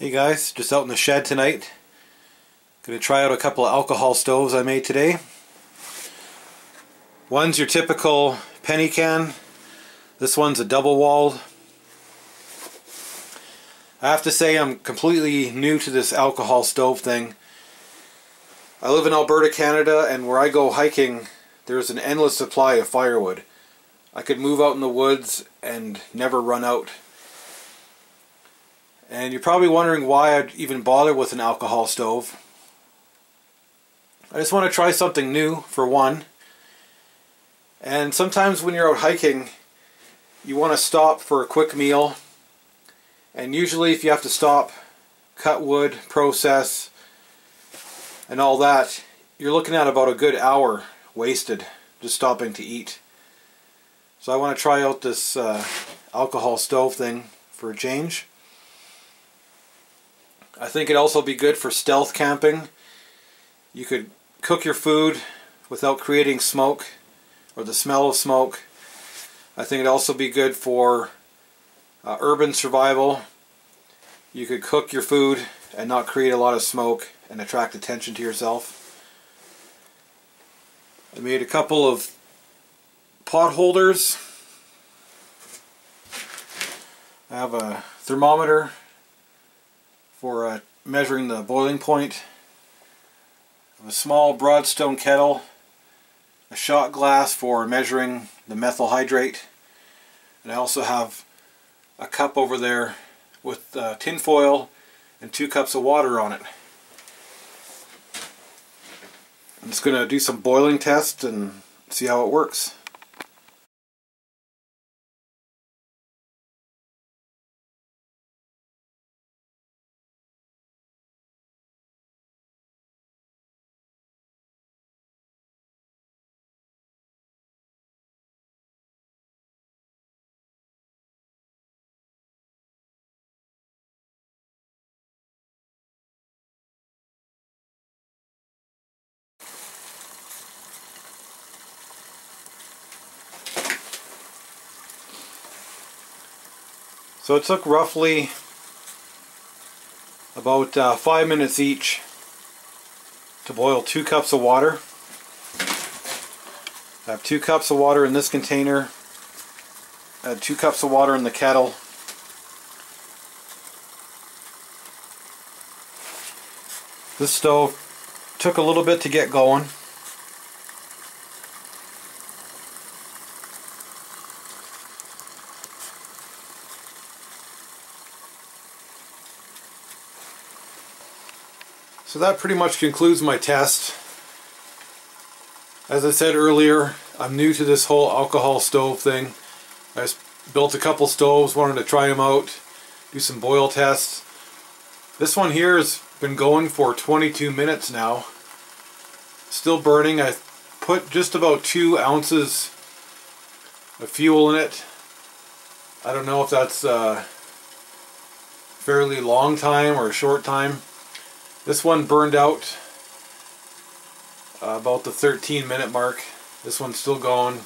Hey guys, just out in the shed tonight. To try out a couple of alcohol stoves I made today. One's your typical penny can. This one's a double walled. I have to say I'm completely new to this alcohol stove thing. I live in Alberta, Canada, and where I go hiking, there's an endless supply of firewood. I could move out in the woods and never run out. And you're probably wondering why I'd even bother with an alcohol stove. I just want to try something new, for one. And sometimes when you're out hiking, you want to stop for a quick meal. And usually if you have to stop, cut wood, process, and all that, you're looking at about a good hour wasted just stopping to eat. So I want to try out this uh, alcohol stove thing for a change. I think it'd also be good for stealth camping. You could cook your food without creating smoke or the smell of smoke. I think it'd also be good for uh, urban survival. You could cook your food and not create a lot of smoke and attract attention to yourself. I made a couple of pot holders. I have a thermometer for uh, measuring the boiling point of a small broadstone kettle, a shot glass for measuring the methyl hydrate, and I also have a cup over there with uh, tin foil and two cups of water on it. I'm just going to do some boiling tests and see how it works. So it took roughly about uh, five minutes each to boil two cups of water. I have two cups of water in this container, I two cups of water in the kettle. This stove took a little bit to get going. So that pretty much concludes my test. As I said earlier, I'm new to this whole alcohol stove thing. I built a couple stoves, wanted to try them out, do some boil tests. This one here has been going for 22 minutes now. Still burning. I put just about two ounces of fuel in it. I don't know if that's a fairly long time or a short time. This one burned out uh, about the 13 minute mark. This one's still going.